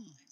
Hmm.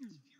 Hmm.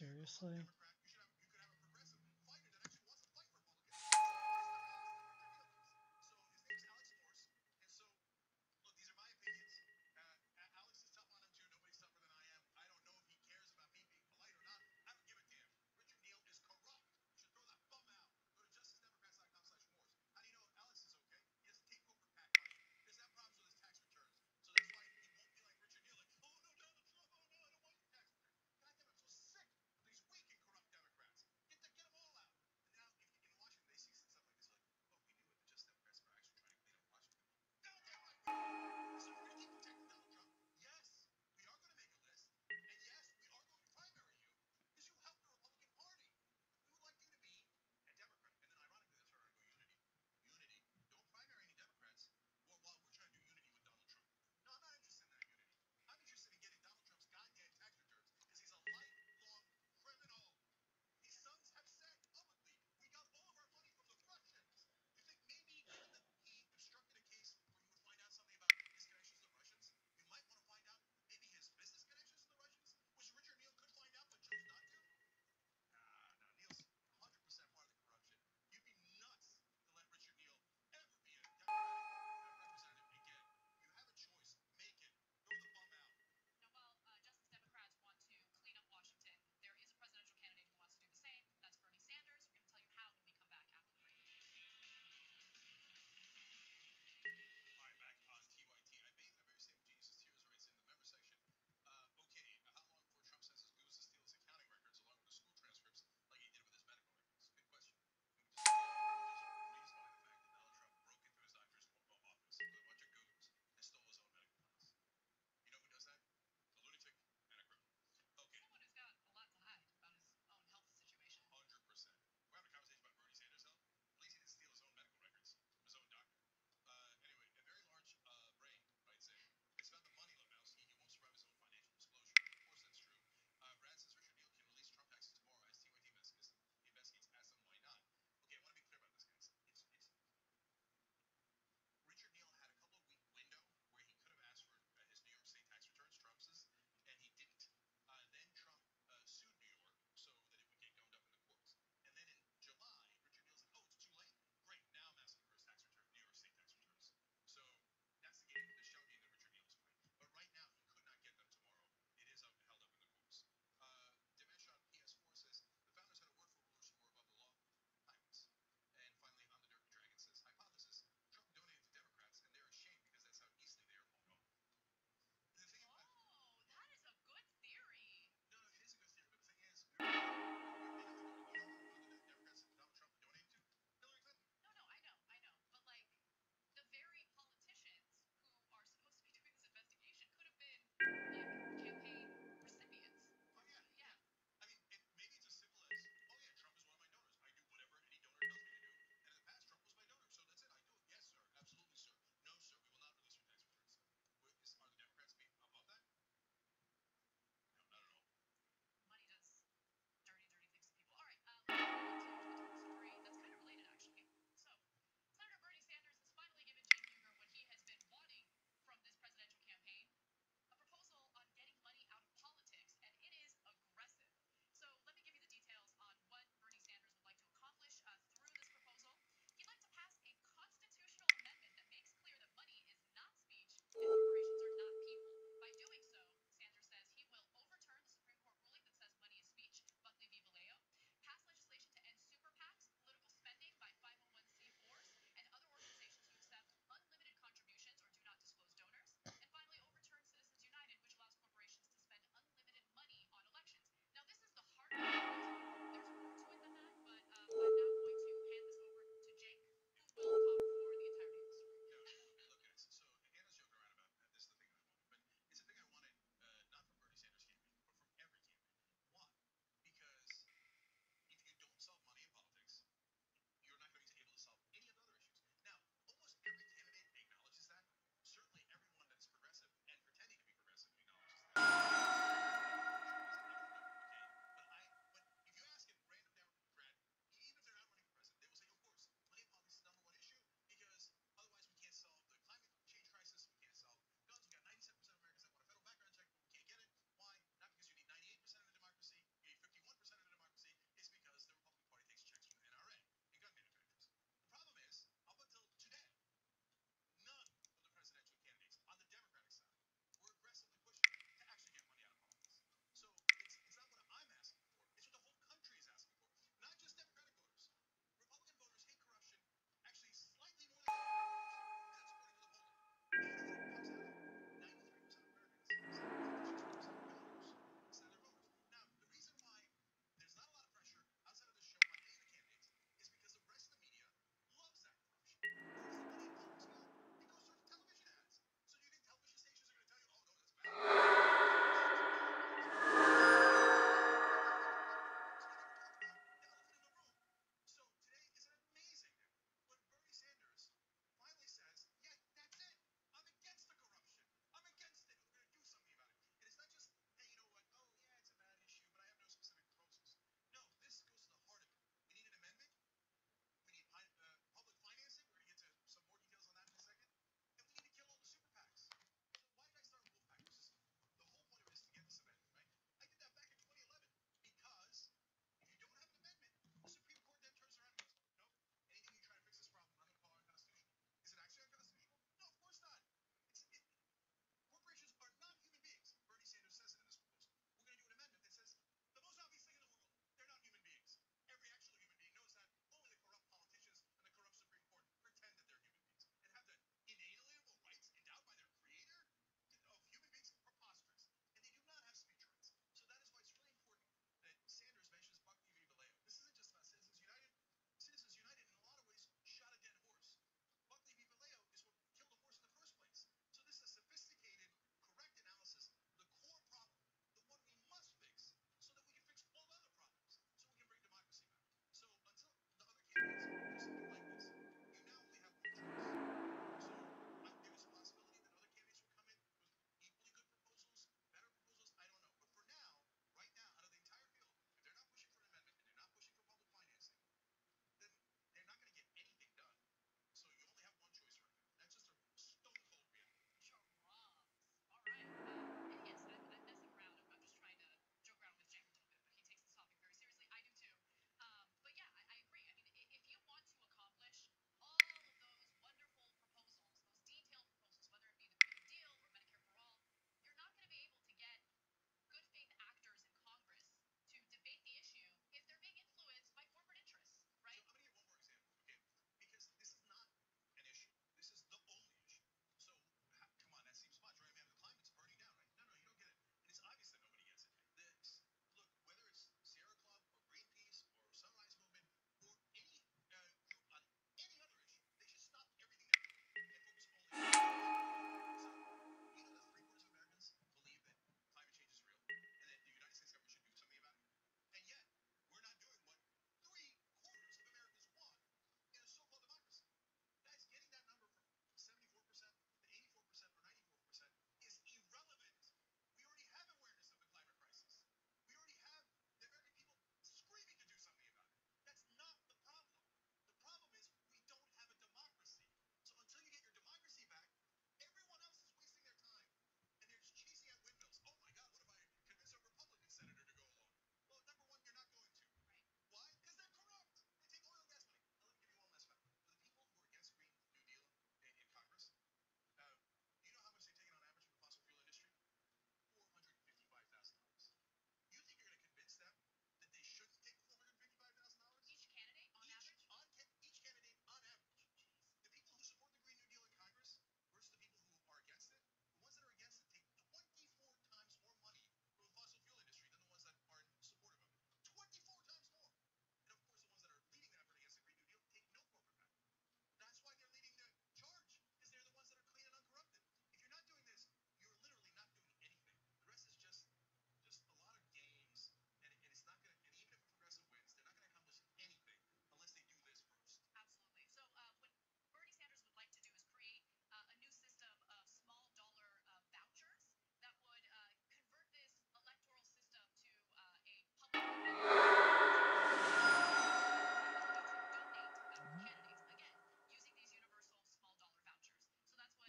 Seriously?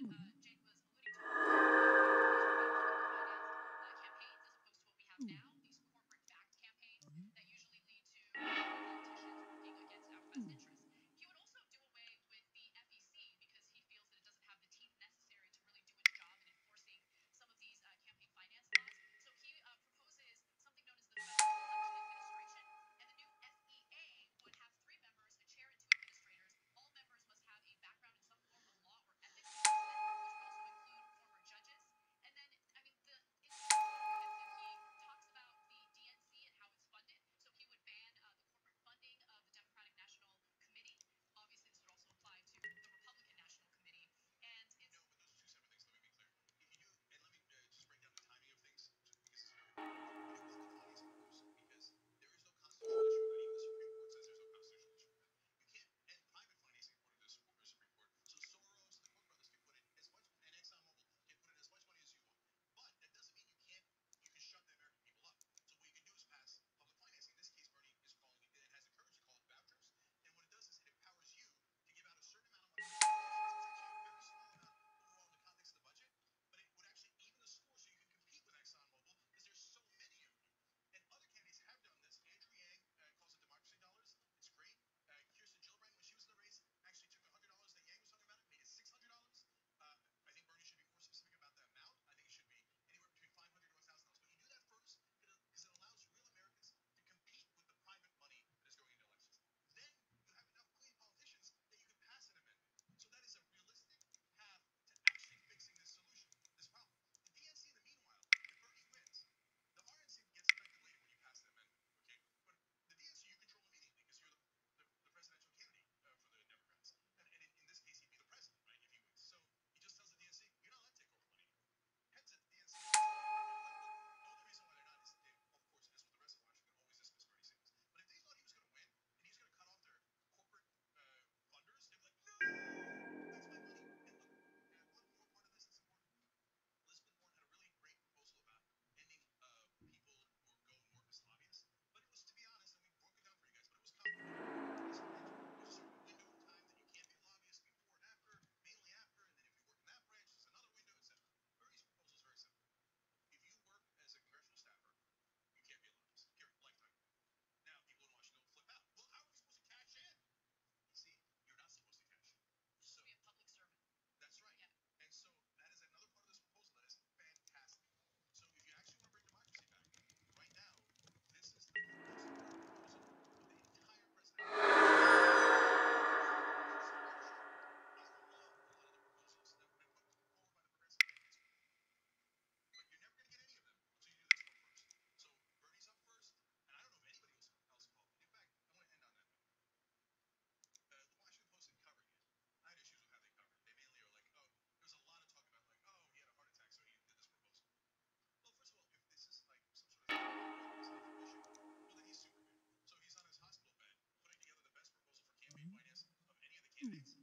What of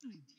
Thank you.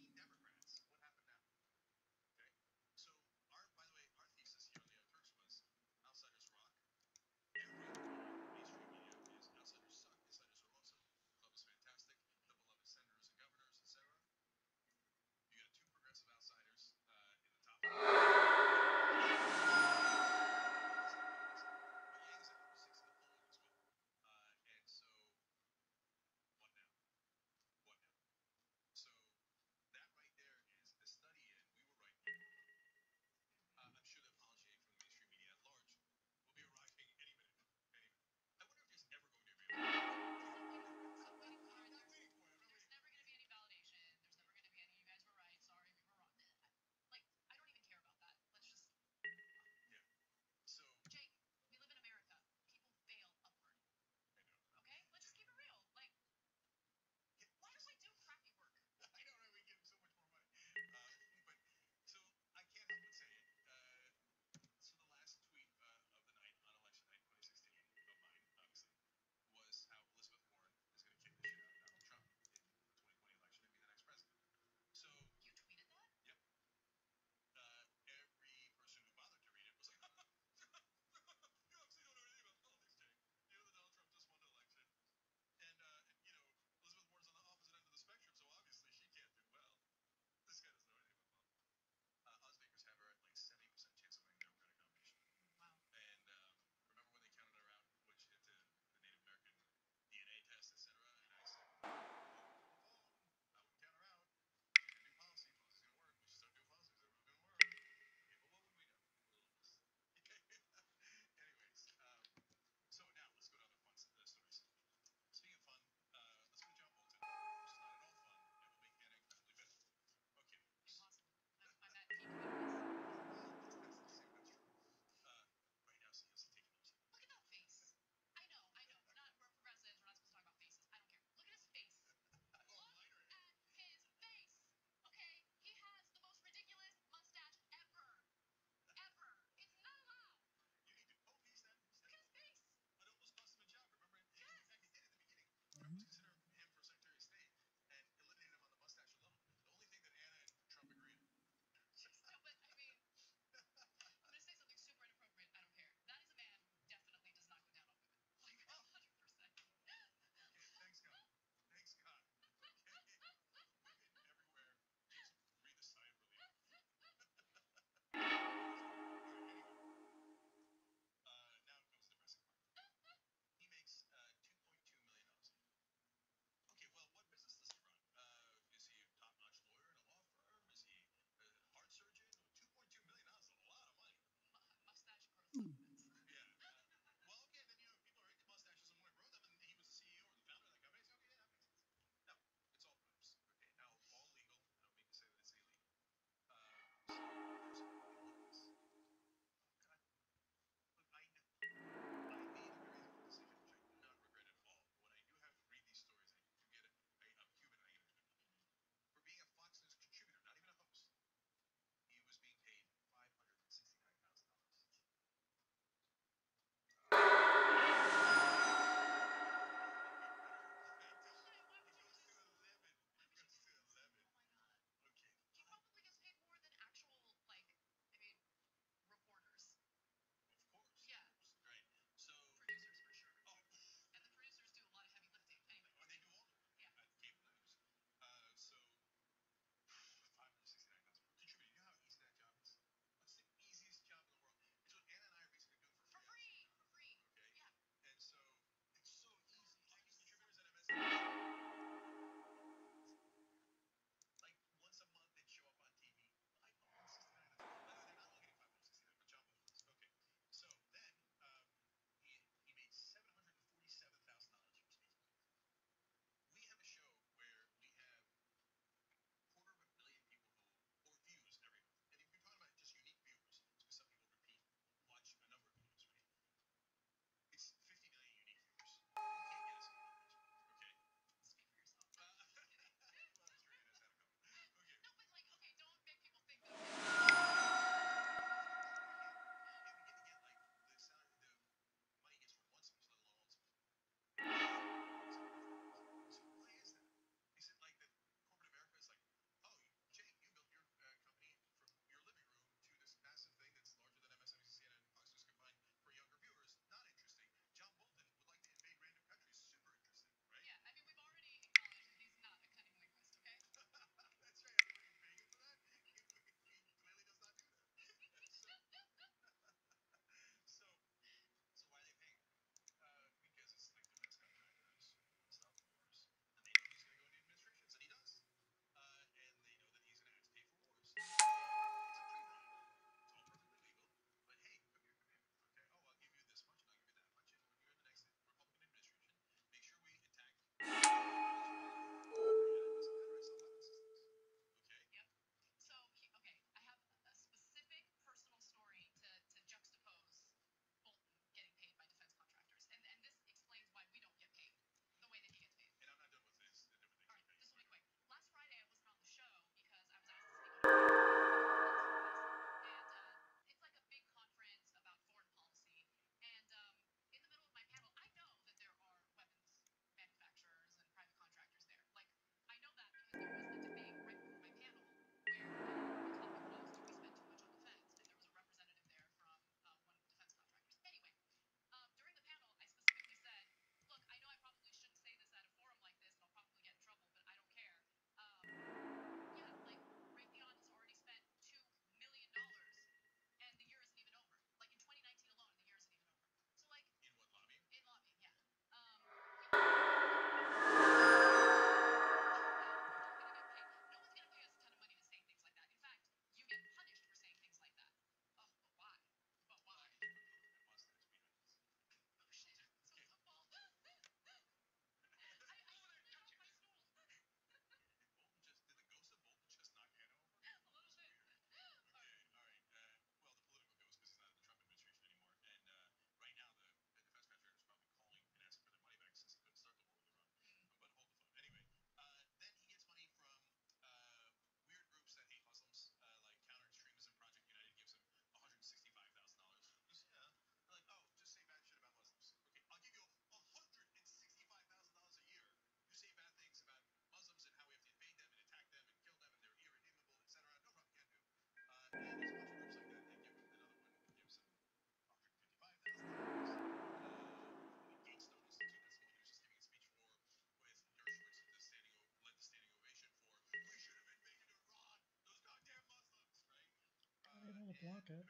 block it.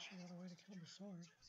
She got a way to kill the sword?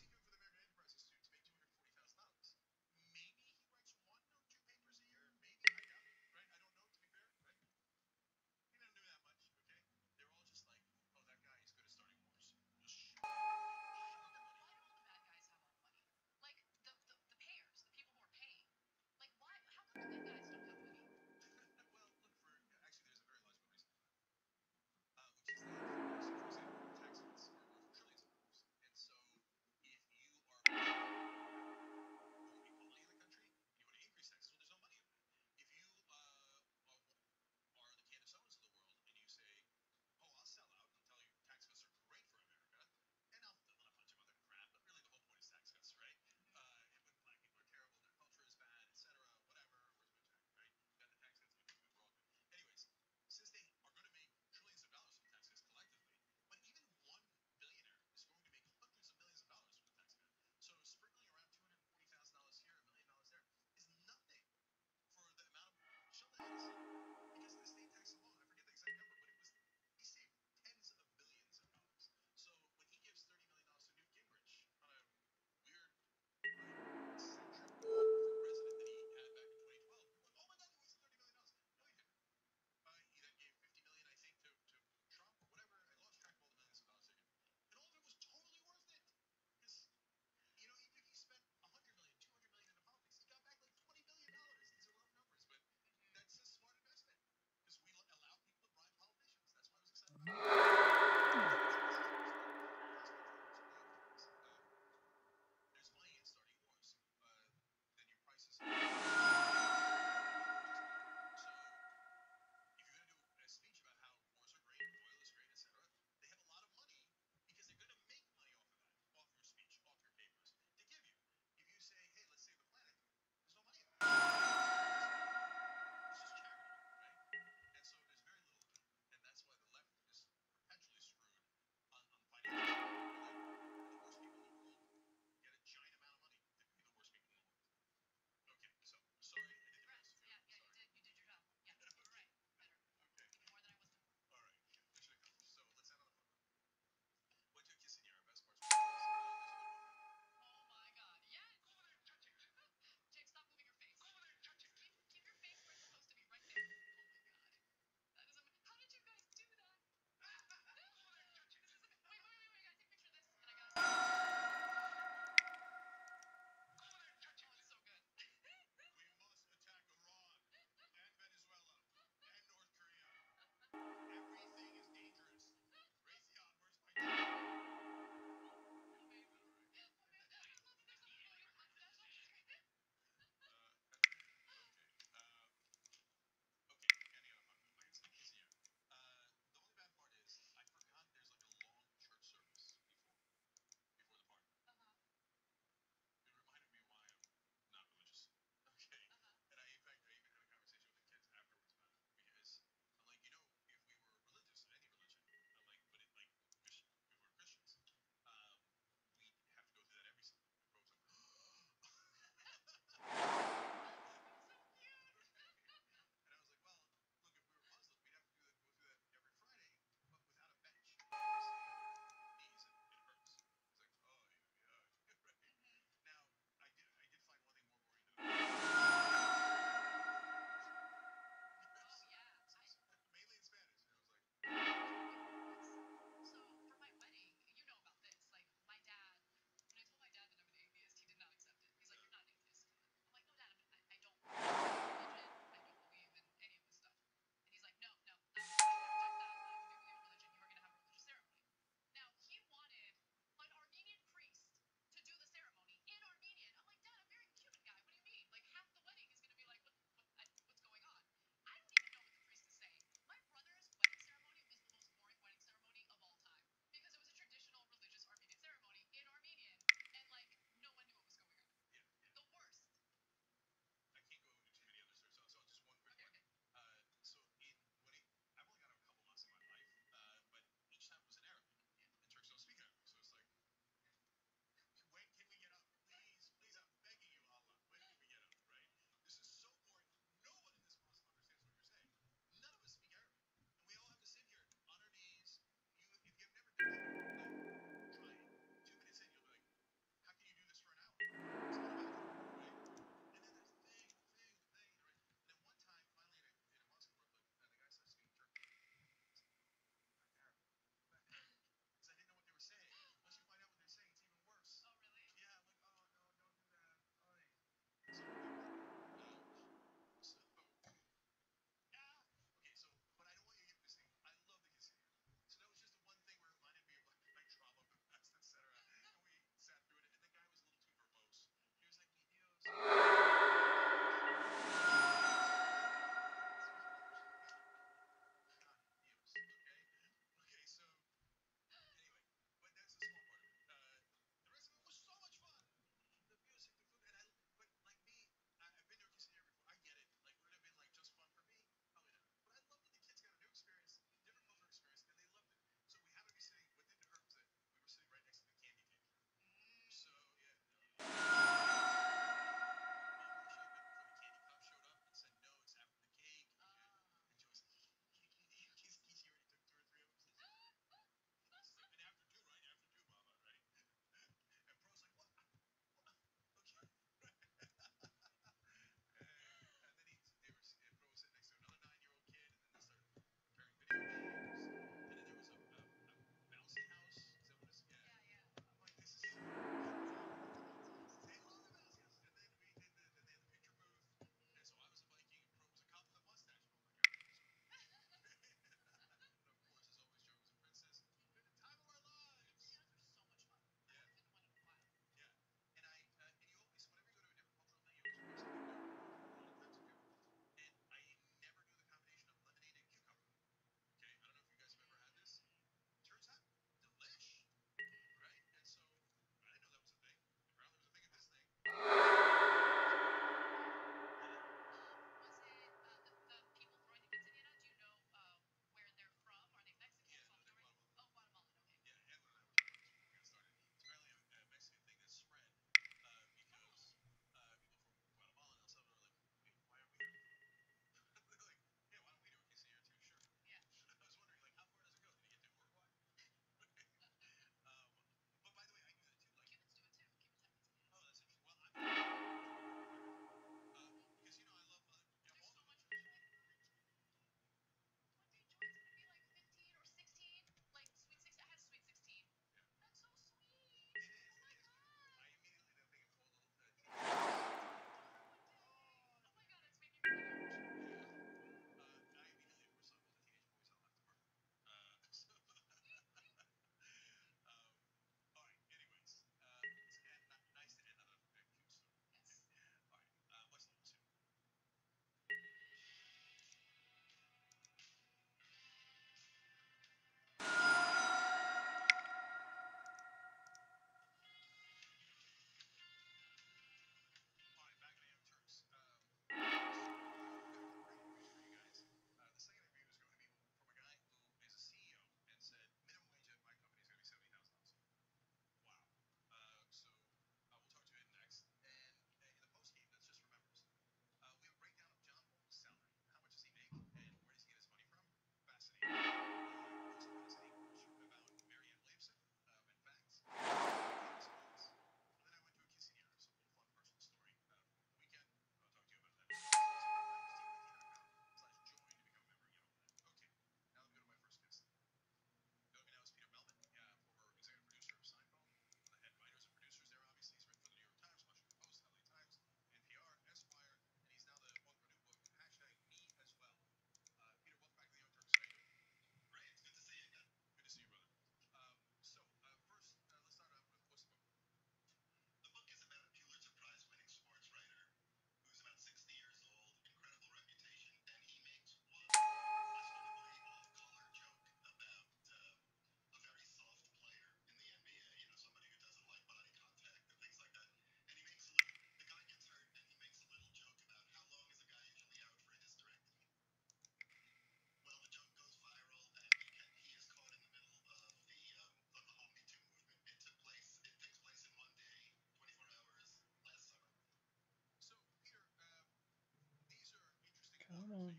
So.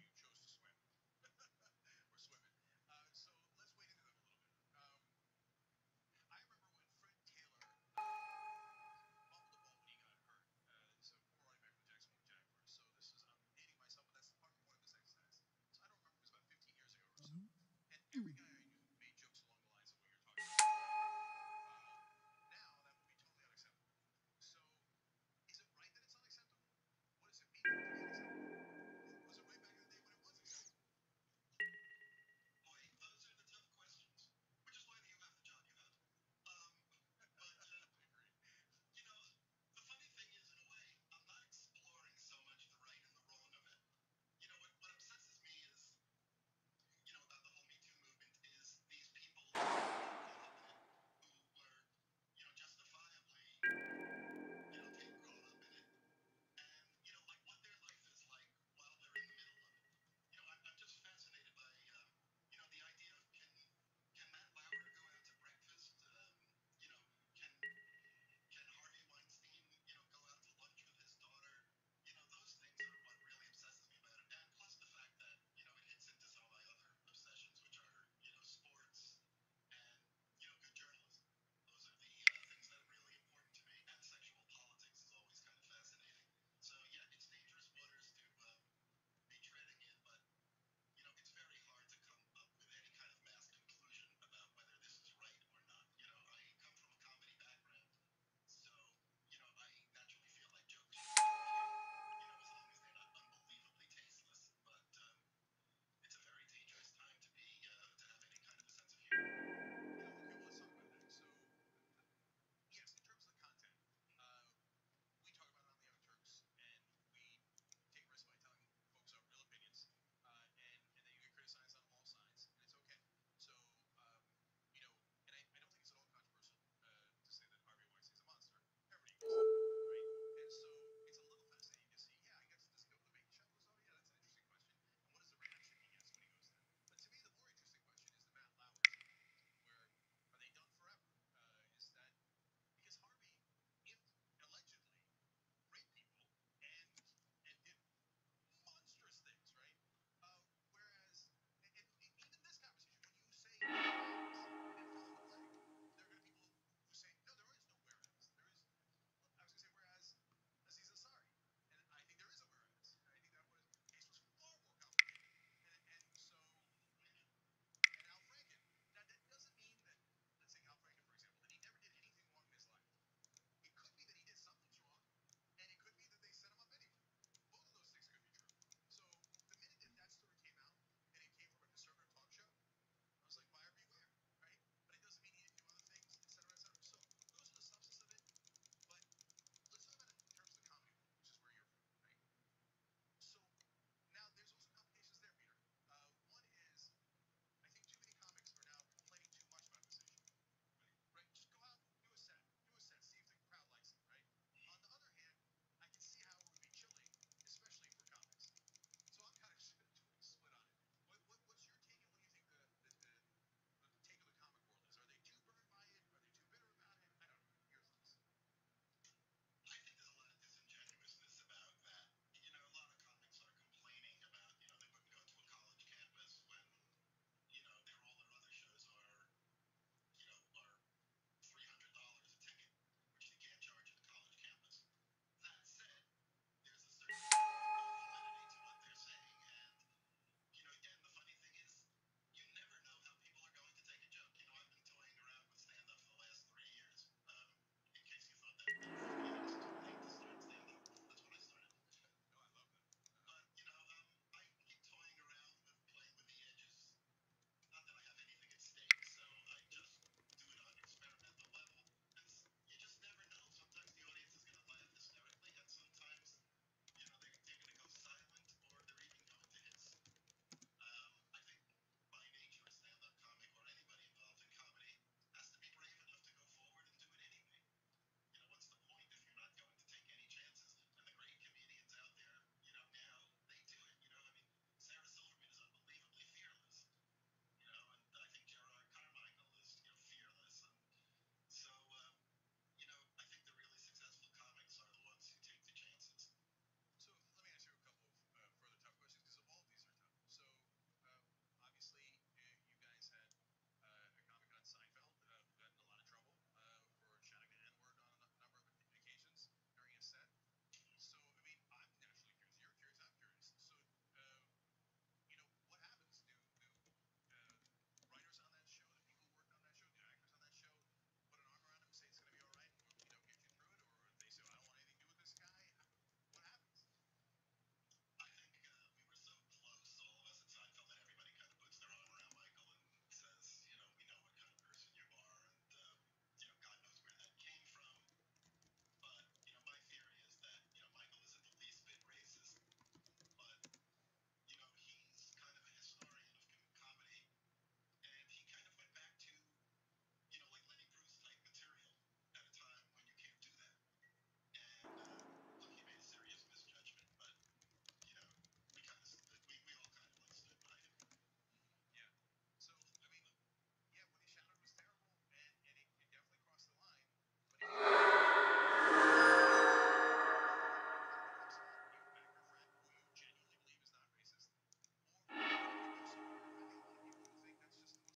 And every guy